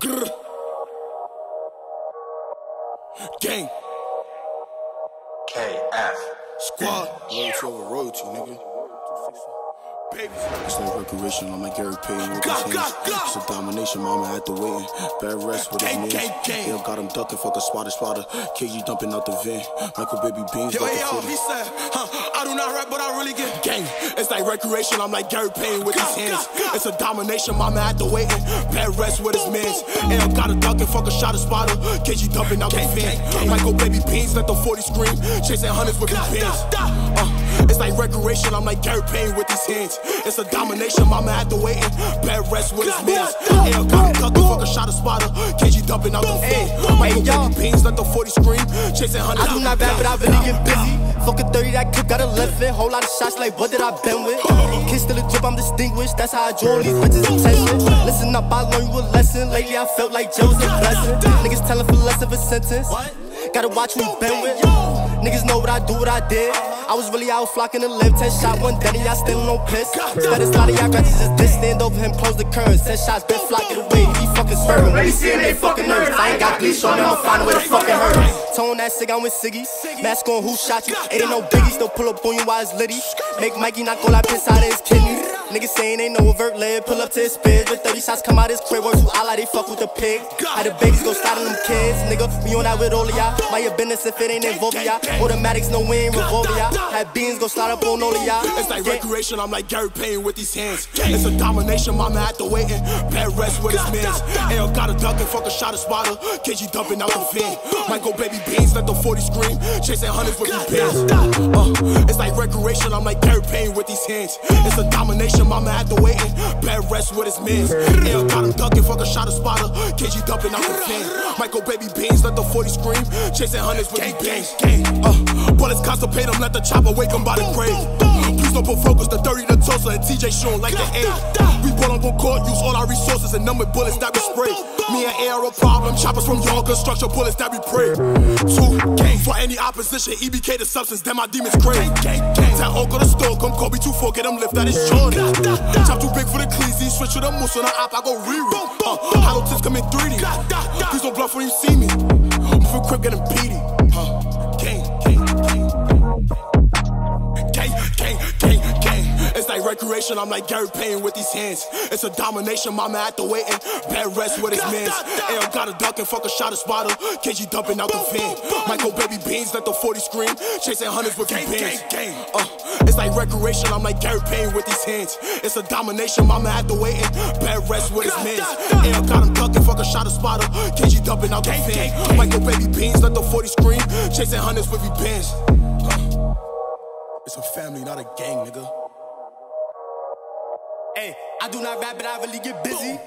Grr. Gang. KF. Squad. Royalty over royalty, nigga. Baby. It's like recreation, I'm like Gary Payton with Go, his go, hands. go. It's a domination, mama had to waiting. Bad rest with his knees. Yo, got him ducking, fuck a spotter, spotter. KG dumping out the vent. Michael Baby Beans, Yo, hey, yo, 40. he said, huh, I do not rap, but I really get gang. It's like recreation, I'm like Gary Payton with his hands. It's a domination, mama had to waiting. Bad rest with his mans. I got a duck and fuck a shot of spotter. KG dumping out the vent. Michael Baby Beans, let the 40 scream. Chasing hundreds with his pins. Uh, it's like recreation, I'm like Gary Payton with his hands. It's a domination, mama had to wait and Bad rest with his mans. And I got a duck and fuck a shot of spotter. KG dumping out the vent. Michael yo. Baby Beans, let the 40 scream. Chasing hundreds I do not rap, but I really get busy. Fuck a 30, that clip got a left in. Whole lot of shots, like what did I been with? Kiss still a drip, I'm distinguished. That's how I draw these bitches attention. Listen up, I learned you a lesson. Lately, I felt like Joe's a blessing. Niggas telling for less of a sentence. Gotta watch who you been with. Niggas know what I do, what I did. I was really out flocking the live. 10 shot, one daddy, I still no piss. Instead of slotty, I rather just this stand over him, close the current. 10 shots, been flocking away. He fucking swerving. When he seeing they fucking nerves. I ain't got bleach on me, I'll find a way to fucking hurt. Tone that cig, I'm with Ciggy. Mask on, who shot you? It ain't no biggie, still pull up on you while it's litty. Make Mikey knock all that piss out of his kidney. Niggas saying ain't no overt lid, pull up to his spit. With 30 shots come out his crib, words who all they fuck with the pig. How the babies go slide on them kids, nigga. We on that with all of y'all. Mind your business if it ain't involving y'all. Automatics, no we ain't revolving y'all. Had beans go slide up on all of y'all. It's like Yeah. recreation, I'm like Gary Payton with these hands. It's a domination, mama had to waiting. Bad rest with his mans. Ayo got a duck and fuck a shot of spotter. KG dumping out the van. Michael baby beans, let the 40 scream. Chasing hundreds with these pins. Uh, it's like recreation, I'm like Gary Payton with these hands. It's a domination, mama had to waiting. Bad rest with his mans. Ayo got him ducking, fuck a shot of spotter. KG dumping out the van. Michael baby beans, let the 40 scream. Chasing hundreds with these pins. Uh, bullets constipate him, let the chopper wake him by the grave. Put focus, the 30 to Tulsa and TJ showing like the A. We brought on court, use all our resources and numbered bullets that we spray. Me and A are a problem, choppers from your construction bullets that we pray. Two, gang for any opposition, EBK the substance, then my demons crave. Tell Oka the store, come call me 2-4, get him lift that is Jordan. Chop too big for the cleasy, switch to the moose on the op, I go reread. Uh, hollow tips come in 3D. Please don't bluff when you see me. I'm from Crip getting beady. Like recreation, I'm like Gary Payton with these hands. It's a domination, mama at the waiting. Bad rest with his mans. Ayo got a duck and fuck a shot of spotter. KG dumping out the van. Michael baby beans, let the 40 scream. Chasing hundreds with these pins. Uh, it's like recreation, I'm like Gary Payton with these hands. It's a domination, mama at the waiting. Bad rest with his mans. Ayo got him duck and fuck a shot of spotter. KG dumping out the van. Michael baby beans, let the 40 scream. Chasing hundreds with these pins. It's a family, not a gang, nigga. Hey, I do not rap, but I really get busy.